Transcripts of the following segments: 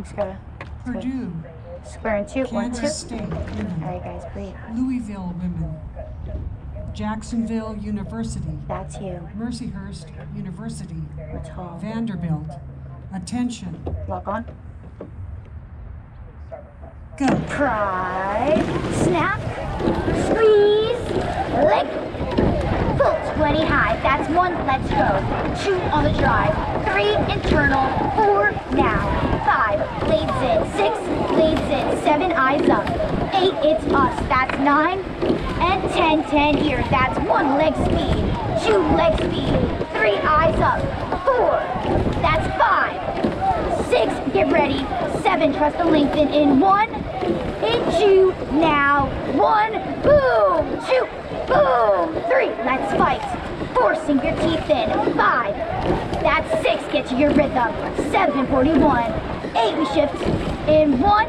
Let's go. Purdue, Square and two. One, two. Kansas State women, All right, guys, breathe. Louisville women, Jacksonville University, That's you. Mercyhurst University, We're tall. Vanderbilt. Attention, Lock on. go. Pride. Snap. Squeeze. Lick. Full 20 high. That's one. Let's go. Two on the drive. Three internal. Four 10 years, that's one leg speed, two leg speed, three eyes up, four, that's five, six, get ready, seven, trust the lengthen in. One, in two, now, one, boom, two, boom, three, let's fight, four, sink your teeth in, five, that's six, get to your rhythm, seven, 41, eight, we shift. In one,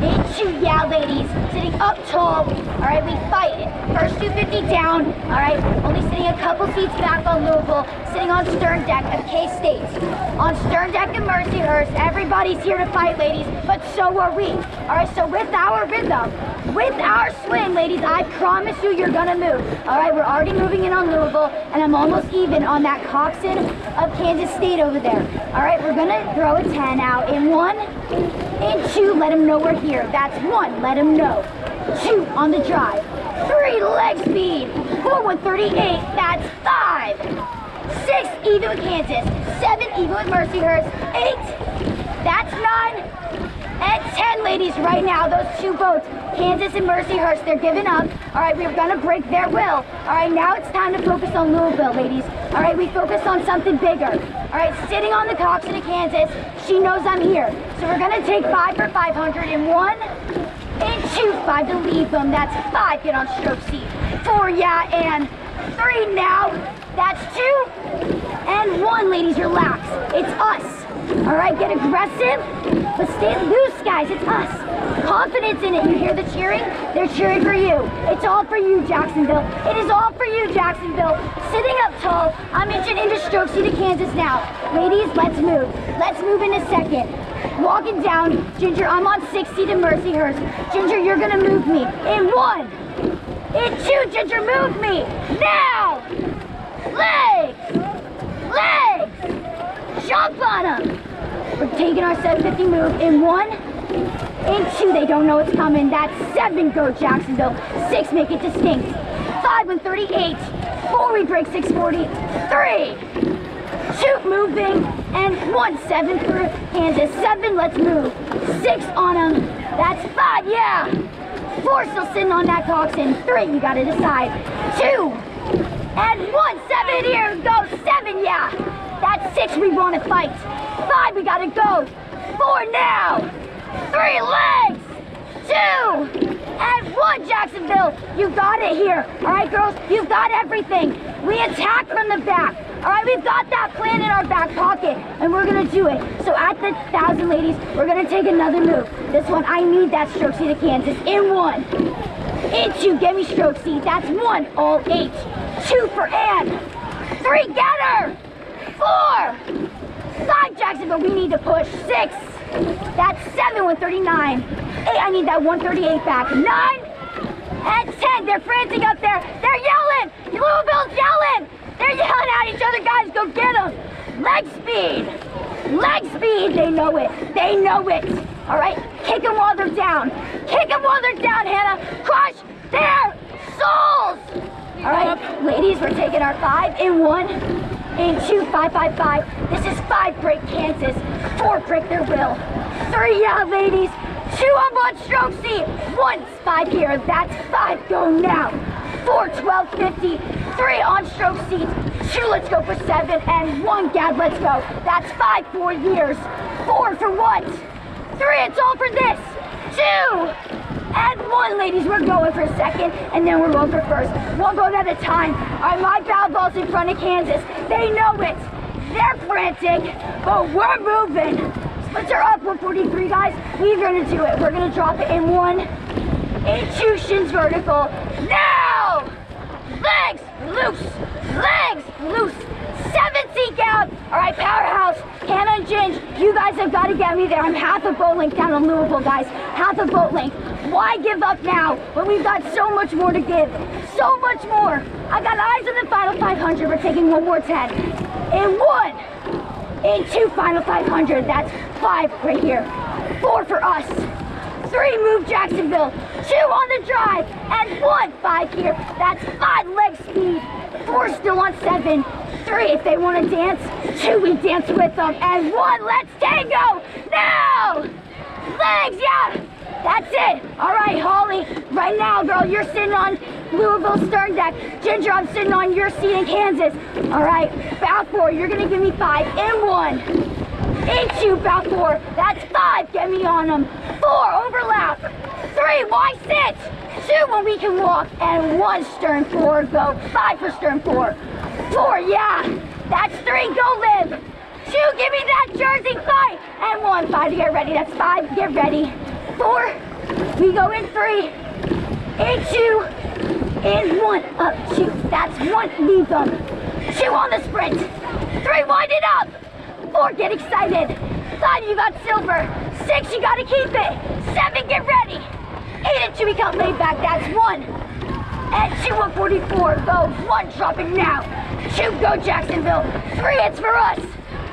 in two, yeah, ladies. Sitting up tall. All right, we fight it. First 250 down. All right, only sitting a couple seats back on Louisville. Sitting on stern deck of K-State. On stern deck of Mercyhurst. Everybody's here to fight, ladies, but so are we. All right, so with our rhythm, with our swing, ladies, I promise you, you're gonna move. All right, we're already moving in on Louisville, and I'm almost even on that Coxswain of Kansas State over there. All right, we're gonna throw a 10 out in one, in two, let them know we're here. One, let him know. Two on the drive. Three, leg speed. Four, 138, that's five. Six, even with Kansas. Seven, even with Mercyhurst. Eight, that's nine. And 10 ladies right now, those two boats, Kansas and Mercyhurst, they're giving up. All right, we're gonna break their will. All right, now it's time to focus on Louisville, ladies. All right, we focus on something bigger. All right, sitting on the Coxswain of Kansas, she knows I'm here. So we're gonna take five for 500 in one, in two, five to leave them. That's five, get on stroke seat. Four, yeah, and three now. That's two, and one, ladies, relax. It's us. All right, get aggressive, but stay loose, guys. It's us. Confidence in it. You hear the cheering? They're cheering for you. It's all for you, Jacksonville. It is all for you, Jacksonville. Sitting up tall, I'm inching into stroke seat of Kansas now. Ladies, let's move. Let's move in a second. Walking down, Ginger, I'm on 60 to Mercyhurst. Ginger, you're gonna move me. In one, in two, Ginger, move me. Now! Legs! Legs! Jump on them! We're taking our 750 move in one, in two, they don't know it's coming. That's seven, go Jacksonville. Six, make it distinct. Five, 138. Four, we break 640. Three, two, moving. And one, seven for Kansas. Seven, let's move. Six on them. That's five, yeah. Four, still sitting on that Coxswain. Three, you gotta decide. Two, and one, seven here, go, seven, yeah. That's six, we wanna fight. Five, we gotta go. Four now. Three legs. Two. And one, Jacksonville. You got it here. All right, girls, you've got everything. We attack from the back. All right, we've got that plan in our back pocket, and we're gonna do it. So at the thousand ladies, we're gonna take another move. This one, I need that stroke seat of Kansas. In one. In two, get me stroke seat. That's one, all eight. Two for Ann. Three, get her. Four. Five, Jacksonville, we need to push. Six. That's seven, 139. Eight, I need that 138 back. Nine and ten. They're frantic up there. They're yelling. Louisville's yelling. They're yelling at each other, guys. Go get them. Leg speed. Leg speed. They know it. They know it. All right. Kick them while they're down. Kick them while they're down, Hannah. Crush their souls. All right, ladies, we're taking our five in one, in two, five, five, five. This is five break Kansas, four break their will. Three, yeah, ladies. Two on one stroke seat. One, five here. That's five. Go now. Four, 12, 50. Three on stroke seat. Two, let's go for seven. And one, Gad, let's go. That's five, four years. Four for what? Three, it's all for this. Two, and one, ladies. We're going for a second, and then we're going for first. One boat at a time. All right, my foul ball's in front of Kansas. They know it. They're frantic, but we're moving. Splits are up, 143, guys. We're gonna do it. We're gonna drop it in one, in two, shins vertical. Now! Legs loose, legs loose. Seven peek out. All right, powerhouse, Hannah and Ginge, you guys have got to get me there. I'm half a boat length down in Louisville, guys. Half a boat length. Why give up now when we've got so much more to give? So much more. I got eyes on the final 500. We're taking one more 10. In one. In two final 500. That's five right here. Four for us. Three move Jacksonville. Two on the drive. And one five here. That's five leg speed. Four still on seven. Three if they want to dance. Two we dance with them. And one let's tango. Now. Legs, yeah. That's it. All right, Holly. Right now, girl, you're sitting on Louisville stern deck. Ginger, I'm sitting on your seat in Kansas. All right, bow four. You're gonna give me five and one. In two, bow four. That's five. Get me on them. Four, overlap. Three, why sit? Two when we can walk. And one stern four. Go. Five for stern four. Four, yeah. That's three. Go live. Two, give me that Jersey fight. And one, five to get ready. That's five. Get ready. Four. We go in three. In two. In one. Up two. That's one. Leave them. Two on the sprint. Three, wind it up. Four, get excited. Five, you got silver. Six, you gotta keep it. Seven, get ready. Eight and two, we got laid back. That's one. And two, 144. Go. One, drop it now. Two, go Jacksonville. Three, it's for us.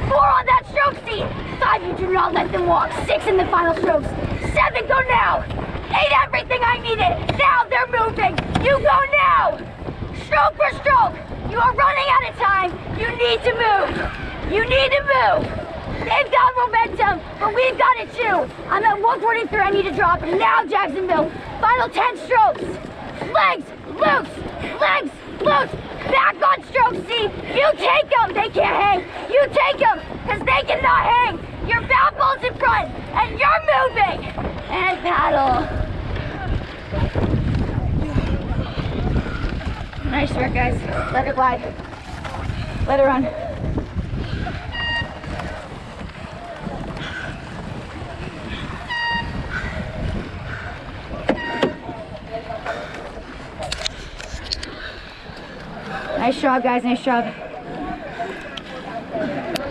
Four on that stroke seat. Five, you do not let them walk. Six in the final strokes. Seven, go now. Eight, everything I needed. Now they're moving. You go now. Stroke for stroke. You are running out of time. You need to move. You need to move. They've got momentum, but we've got it too. I'm at 143. I need to drop. Now, Jacksonville. Final 10 strokes. Legs loose. Legs loose. Back on stroke seat. You take them. They can't hang. You take them because they cannot hang. Your bow ball's in front and you're moving. And paddle. Nice work, guys. Let it glide. Let it run. Nice job, guys. Nice job.